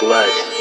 Blood.